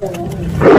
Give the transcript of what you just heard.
Thank you.